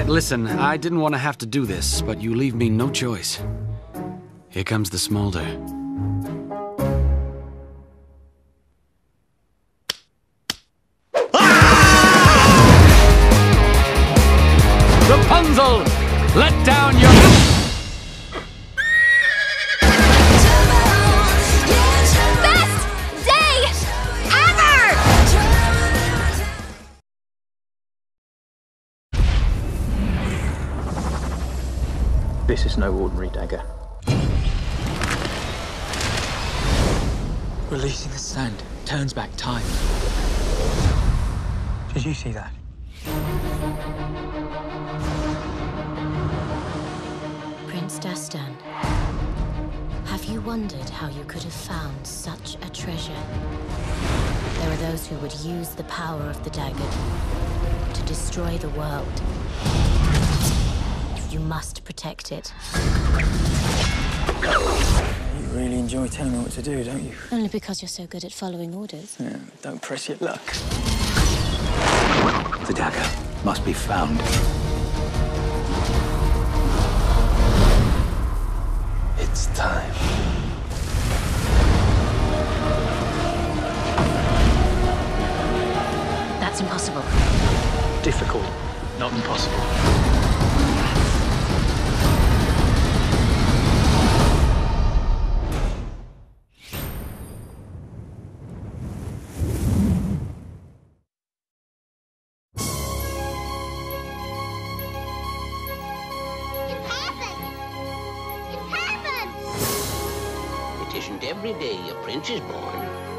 right, listen, I didn't want to have to do this, but you leave me no choice. Here comes the smolder. Rapunzel! Let down your. This is no ordinary dagger. Releasing the sand turns back time. Did you see that? Prince Dastan, have you wondered how you could have found such a treasure? There are those who would use the power of the dagger to destroy the world. You must protect it, You really enjoy telling me what to do, don't you? only because you're so good at following orders. Yeah, don't press your luck. The dagger must be found. It's time. That's impossible. Difficult, not impossible. Isn't every day a prince is born.